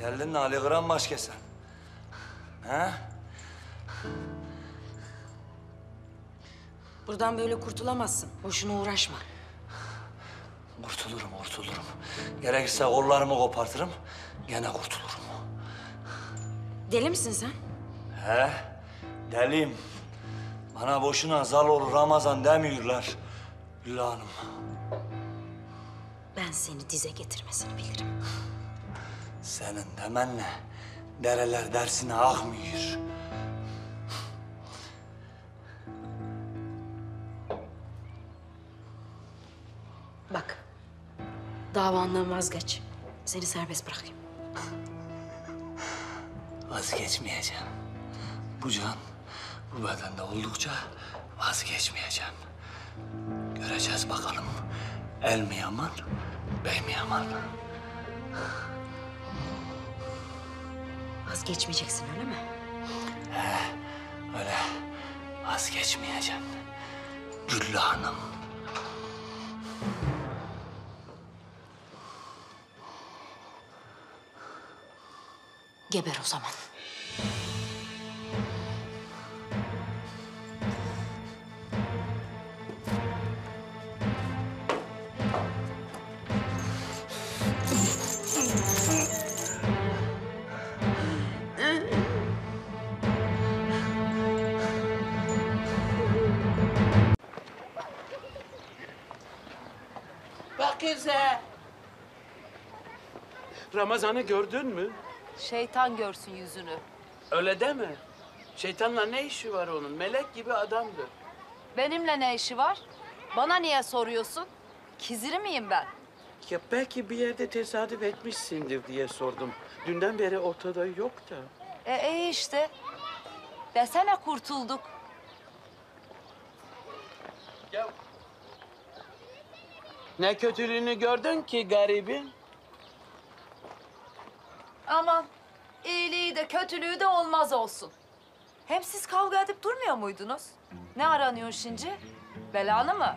Geldin Ali Kıran baş kesen. He? Buradan böyle kurtulamazsın. Boşuna uğraşma. Kurtulurum, kurtulurum. Gerekirse kollarımı kopartırım, gene kurtulurum. Deli misin sen? He, deliyim. Bana boşuna zal olur Ramazan demiyorlar. Güllü Hanım. Ben seni dize getirmesini bilirim. Senin demenle dereler dersine akmıyor. Bak, davandan vazgeç. Seni serbest bırakayım. Vazgeçmeyeceğim. Bu can bu bedende oldukça vazgeçmeyeceğim. Göreceğiz bakalım. El mi yaman, bey mi yaman? Vazgeçmeyeceksin öyle mi? Öyle vazgeçmeyeceğim. Güllü Hanım. Geber o zaman. Ramazan'ı gördün mü? Şeytan görsün yüzünü. Öyle deme. Şeytanla ne işi var onun? Melek gibi adamdır. Benimle ne işi var? Bana niye soruyorsun? Kiziri miyim ben? Ya belki bir yerde tesadüf etmişsindir diye sordum. Dünden beri ortada yok da. E iyi işte. Desene kurtulduk. Ya ne kötülüğünü gördün ki garibin? Aman iyiliği de kötülüğü de olmaz olsun. Hem siz kavga edip durmuyor muydunuz? Ne aranıyor şimdi? Belanı mı?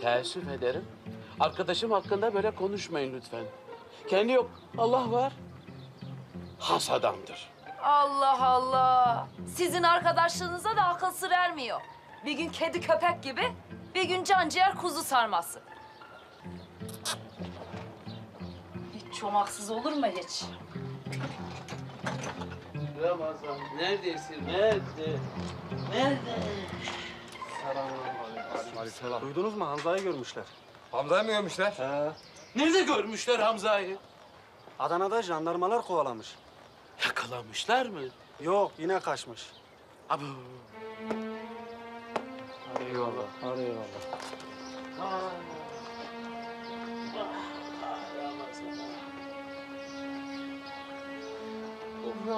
Teessüf ederim. Arkadaşım hakkında böyle konuşmayın lütfen. Kendi yok, Allah var. Has adamdır. Allah Allah. Sizin arkadaşlığınıza da akıl sır ermiyor. Bir gün kedi köpek gibi, bir gün can ciğer kuzu sarması. Çomaksız olur mu hiç? Ramazan neredesin? Nerede? Nerede? Duydunuz mu? Hamza'yı görmüşler. Hamza'yı mı görmüşler? Nerede görmüşler Hamza'yı? Adana'da jandarmalar kovalamış. Yakalamışlar mı? Yok, yine kaçmış. Abi. Hadi eyvallah, hadi eyvallah. Aç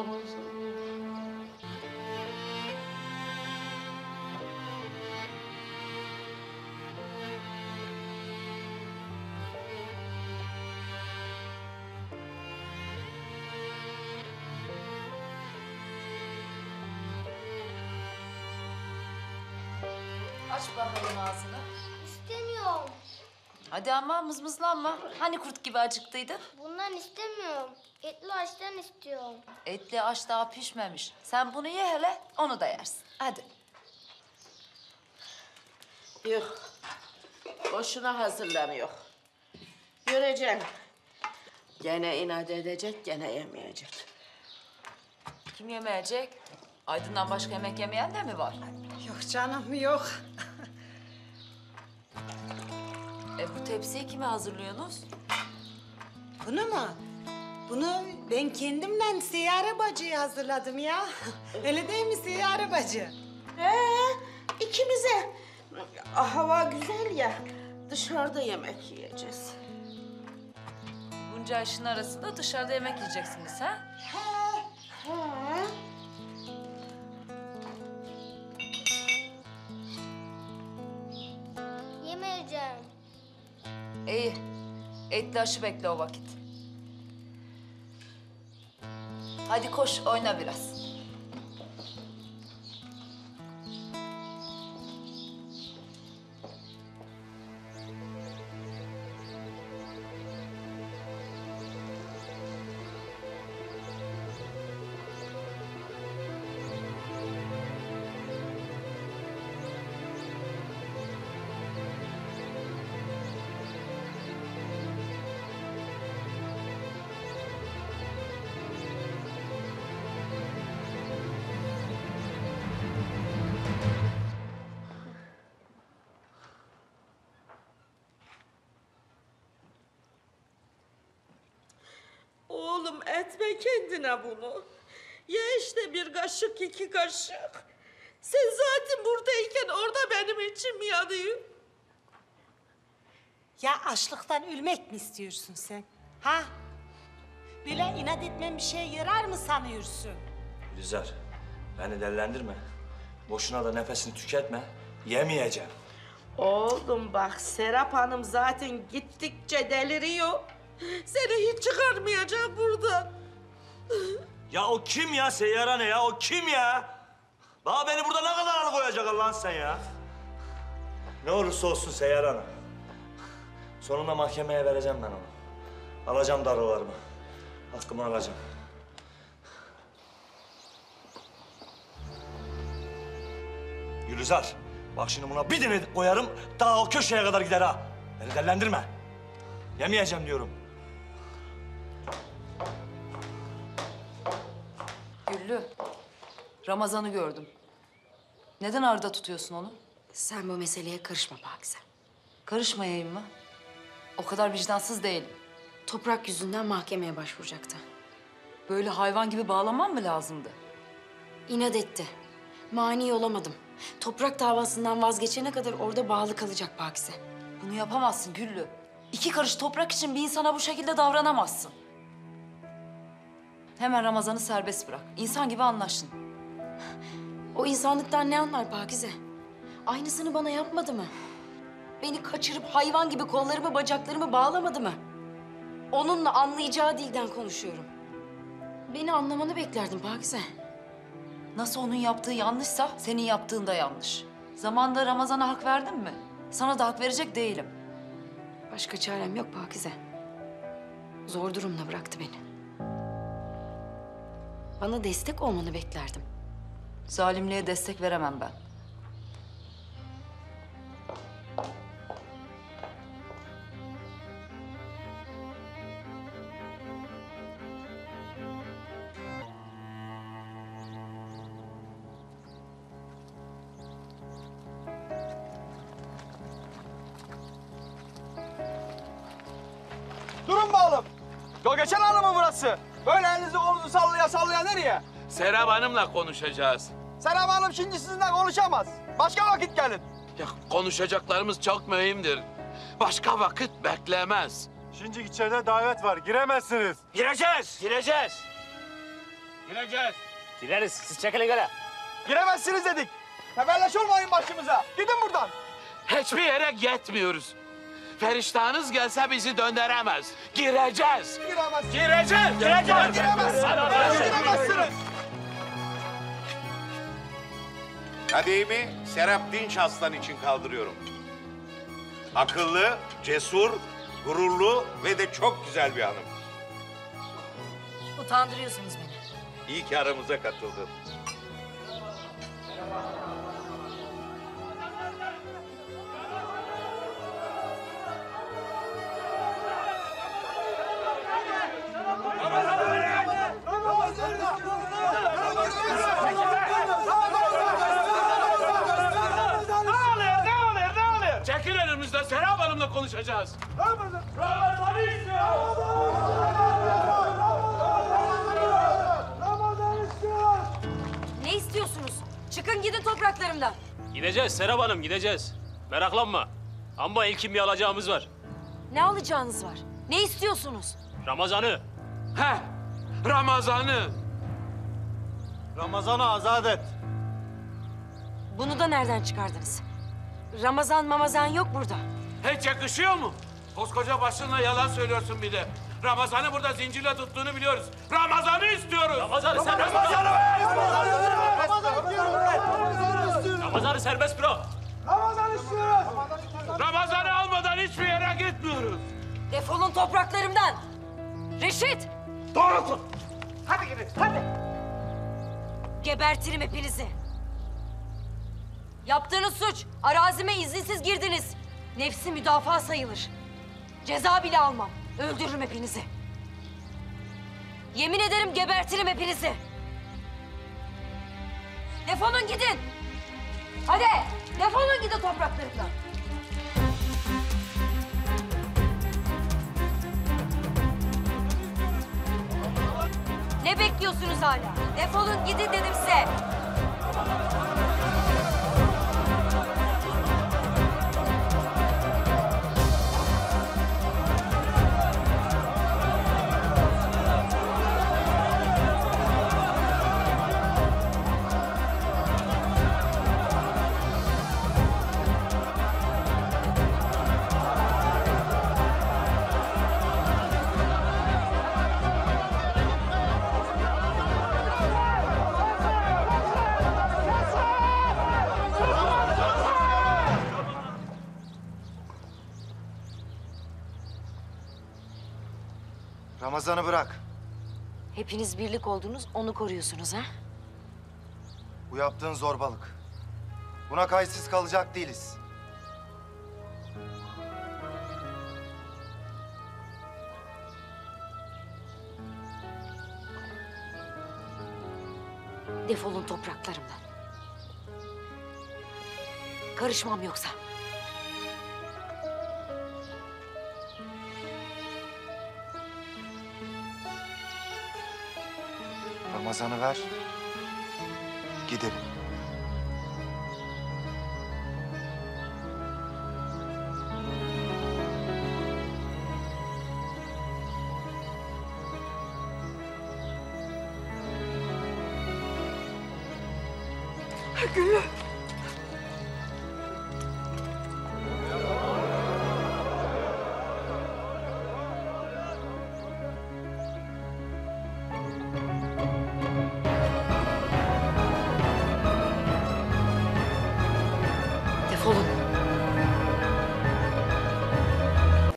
bakalım ağzını. İstemiyorum. Hadi ama mızmızlanma. Hani kurt gibi acıktıydın? Bundan istemiyorum. Etli açtan istiyorum. Etli aş daha pişmemiş. Sen bunu ye hele, onu da yersin. Hadi. Yok. Boşuna hazırlanıyor. Göreceksin. Gene inat edecek, gene yemeyecek. Kim yemeyecek? Aydın'dan başka yemek yemeyen de mi var? Yok canım yok. E bu tepsiyi kime hazırlıyorsunuz? Bunu mu? Bunu ben kendimden Seyyare Bacı'yı hazırladım ya. Öyle değil mi Seyyare Bacı? He, ikimize. Hava güzel ya. Dışarıda yemek yiyeceğiz. Bunca işin arasında dışarıda yemek yiyeceksiniz ha? He. Yemeyeceğim. İyi. Etli aşı bekle o vakit. Hadi koş oyna biraz. Etme kendine bunu. Ye işte bir kaşık iki kaşık. Sen zaten buradayken orada benim içim yanıyor. Ya açlıktan ölmek mi istiyorsun sen? Ha? Böyle inat etmen bir şeye yarar mı sanıyorsun? Gülizar, beni delilendirme. Boşuna da nefesini tüketme. Yemeyeceğim. Oğlum bak Serap Hanım zaten gittikçe deliriyor. Seni hiç çıkarmayacağım buradan. Ya o kim ya? Seyyara ne ya? O kim ya? Daha beni burada ne kadar alıkoyacak Allah'ın sen ya? Ne olursa olsun Seyyar Hanım. Sonunda mahkemeye vereceğim ben onu. Alacağım darılarımı. Hakkımı alacağım. Gülizar, bak şimdi buna bir tane koyarım, daha o köşeye kadar gider ha. Beni dellendirme. Yemeyeceğim diyorum. Güllü, Ramazan'ı gördüm. Neden arada tutuyorsun onu? Sen bu meseleye karışma Pakize. Karışmayayım mı? O kadar vicdansız değilim. Toprak yüzünden mahkemeye başvuracaktı. Böyle hayvan gibi bağlamam mı lazımdı? İnat etti. Mani olamadım. Toprak davasından vazgeçene kadar orada bağlı kalacak Pakize. Bunu yapamazsın Güllü. İki karış toprak için bir insana bu şekilde davranamazsın. Hemen Ramazan'ı serbest bırak. İnsan gibi anlaşın. O insanlıktan ne anlar Pakize? Aynısını bana yapmadı mı? Beni kaçırıp hayvan gibi kollarımı bacaklarımı bağlamadı mı? Onunla anlayacağı dilden konuşuyorum. Beni anlamanı beklerdim Pakize. Nasıl onun yaptığı yanlışsa senin yaptığın da yanlış. Zamanında Ramazan'a hak verdin mi? Sana da hak verecek değilim. Başka çarem yok Pakize. Zor durumda bıraktı beni. Bana destek olmanı beklerdim. Zalimliğe destek veremem ben. Yol geçen hanım mı burası? Böyle elinizi kolunuzu sallaya sallaya nereye? Serap Hanım'la konuşacağız. Serap Hanım şimdi sizinle konuşamaz. Başka vakit gelin. Ya konuşacaklarımız çok mühimdir. Başka vakit beklemez. Şimdi içeride davet var. Giremezsiniz. Gireceğiz. Gireceğiz. Gireceğiz. Gireriz. Siz çekilin gele. Giremezsiniz dedik. Tebelleş olmayın başımıza. Gidin buradan. Hiçbir yere gitmiyoruz. Feriştahınız gelse bizi döndüremez. Gireceğiz. Giremezsiniz. Gireceğiz. Giremezsiniz. Giremezsiniz. Kadeğimi Serap Dinç Aslan için kaldırıyorum. Akıllı, cesur, gururlu ve de çok güzel bir hanım. Utandırıyorsunuz beni. İyi ki aramıza katıldın. Serap Hanım'la konuşacağız. Ne istiyorsunuz? Çıkın gidin topraklarımdan. Gideceğiz Serap Hanım gideceğiz. Meraklanma. Ama ilkin bir alacağımız var. Ne alacağınız var? Ne istiyorsunuz? Ramazan'ı. He, Ramazan'ı. Ramazan'ı azat et. Bunu da nereden çıkardınız? Ramazan mamazan yok burada. Hiç yakışıyor mu? Koskoca başınla yalan söylüyorsun bir de. Ramazan'ı burada zincirle tuttuğunu biliyoruz. Ramazan'ı istiyoruz. Ramazan'ı serbest Ramazan'ı! Ramazan'ı serbest bırak. Ramazan'ı almadan hiçbir yere gitmiyoruz. Defolun topraklarımdan. Reşit! Doğrultun. Hadi gidin. Hadi. Gebertirim hepinizi. Yaptığınız suç. Arazime izinsiz girdiniz. Nefsi müdafaa sayılır. Ceza bile almam. Öldürürüm hepinizi. Yemin ederim gebertirim hepinizi. Defolun gidin. Hadi defolun gidin topraklarımdan. bekliyorsunuz hala? Defolun gidin dedim size. Ramazan'ı bırak. Hepiniz birlik oldunuz, onu koruyorsunuz ha? Bu yaptığın zorbalık. Buna kayıtsız kalacak değiliz. Defolun topraklarımdan. Karışmam yoksa. Ramazan'ı ver. Gidelim. Defolun.